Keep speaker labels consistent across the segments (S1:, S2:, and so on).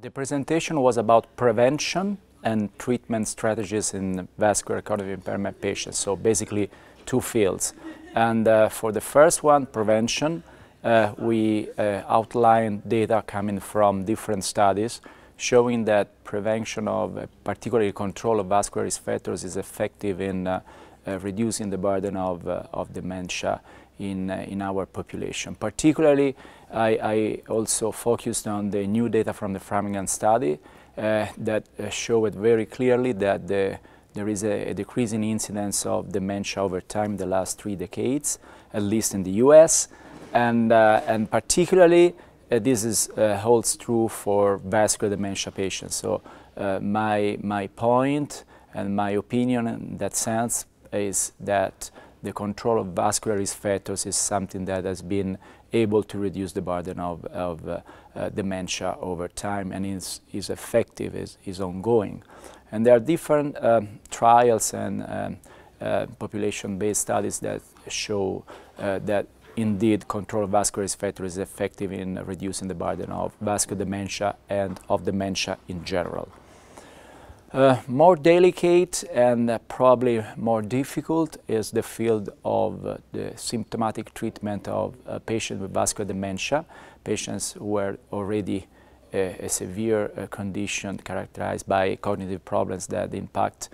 S1: The presentation was about prevention and treatment strategies in vascular cognitive impairment patients. So basically two fields. And uh, for the first one, prevention, uh, we uh, outlined data coming from different studies showing that prevention of uh, particularly control of vascular risk factors is effective in uh, reducing the burden of, of dementia in, in our population. Particularly, I, I, also focused on the new data from the Framingham study uh, that uh, showed very clearly that the, there is a, a decrease in incidence of dementia over time in the last three decades, at least in the US. And, uh, and particularly, uh, this is, uh, holds true for vascular dementia patients. So uh, my, my point and my opinion in that sense is that the control of vascular risk factors is something that has been able to reduce the burden of, of uh, uh, dementia over time and is, is effective, is, is ongoing. And there are different um, trials and um, uh, population-based studies that show uh, that indeed control of vascular risk factor is effective in reducing the burden of vascular dementia and of dementia in general. Uh, more delicate and uh, probably more difficult is the field of uh, the symptomatic treatment of uh, patients with vascular dementia, patients who are already uh, a severe uh, condition characterized by cognitive problems that impact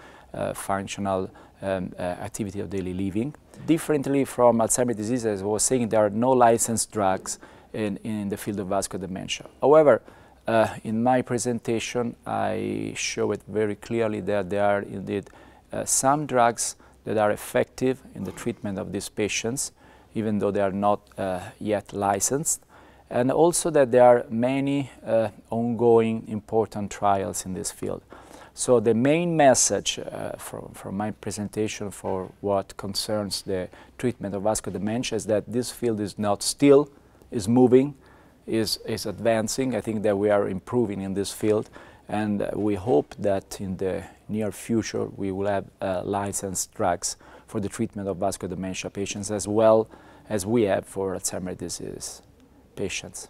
S1: functional um, activity of daily living. Differently from Alzheimer's disease, as I was saying, there are no licensed drugs in, in the field of vascular dementia. However, uh, in my presentation, I show it very clearly that there are indeed uh, some drugs that are effective in the treatment of these patients, even though they are not uh, yet licensed, and also that there are many uh, ongoing important trials in this field. So the main message uh, from, from my presentation for what concerns the treatment of vascular dementia is that this field is not still, is moving, is, is advancing. I think that we are improving in this field and we hope that in the near future we will have uh, licensed drugs for the treatment of vascular dementia patients as well as we have for Alzheimer's disease patients.